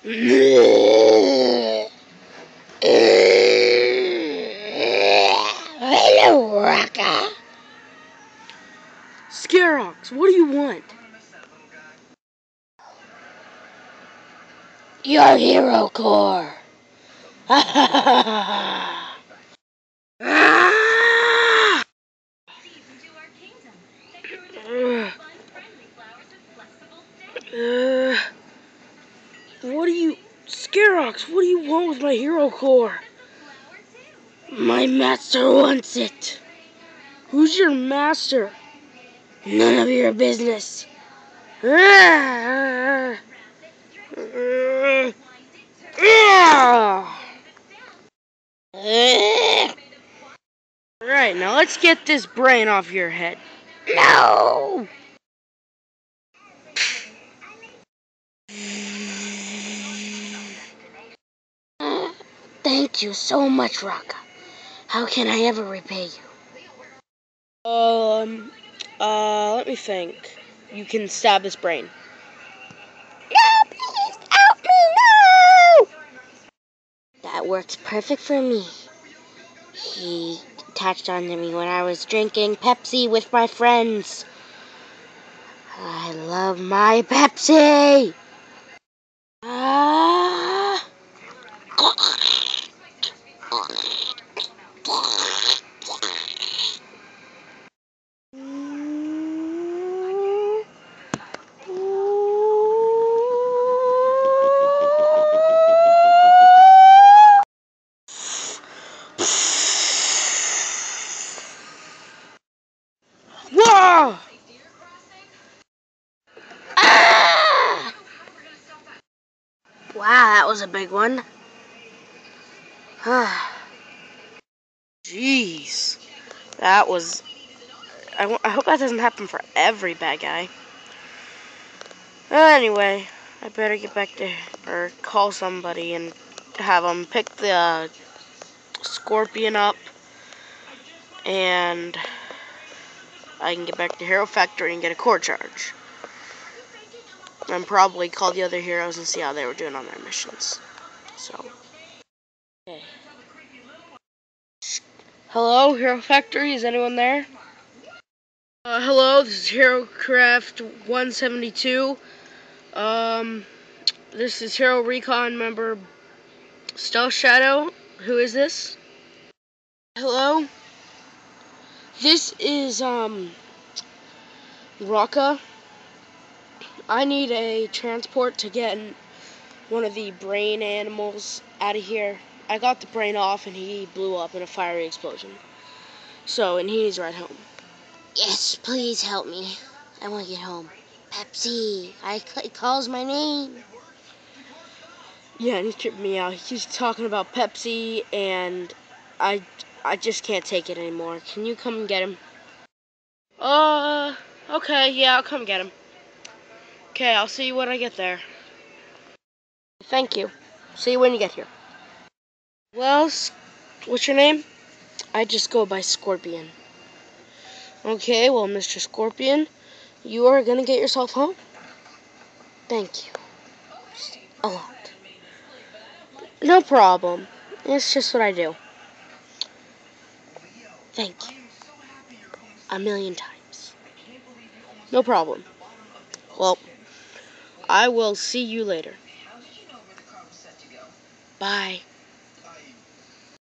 Hello, Rocka. Scarox, what do you want? Your hero core. Ah! Ugh. Uh, what do you, Scarox? What do you want with my hero core? My master wants it. Who's your master? None of your business. Ah! Alright, now let's get this brain off your head. No. Thank you so much, Rocka. How can I ever repay you? Um, uh, let me think. You can stab his brain. No, please help me, no! That works perfect for me. He attached onto me when I was drinking Pepsi with my friends. I love my Pepsi! Wow, that was a big one. Jeez. That was. I, I hope that doesn't happen for every bad guy. Anyway, I better get back to. or call somebody and have them pick the uh, scorpion up. And. I can get back to Hero Factory and get a core charge. And probably call the other heroes and see how they were doing on their missions. So. Okay. Hello, Hero Factory. Is anyone there? Uh, hello, this is HeroCraft 172. Um, this is Hero Recon member Stealth Shadow. Who is this? Hello? This is, um, Rocka. I need a transport to get one of the brain animals out of here. I got the brain off and he blew up in a fiery explosion. So, and he needs a ride home. Yes, please help me. I want to get home. Pepsi. I it calls my name. Yeah, and he tripped me out. He's talking about Pepsi, and I, I just can't take it anymore. Can you come and get him? Uh, okay, yeah, I'll come get him. Okay, I'll see you when I get there. Thank you. See you when you get here. Well, what's your name? I just go by Scorpion. Okay, well, Mr. Scorpion, you are gonna get yourself home. Thank you. A lot. No problem. It's just what I do. Thank you. A million times. No problem. Well, I will see you later. Bye.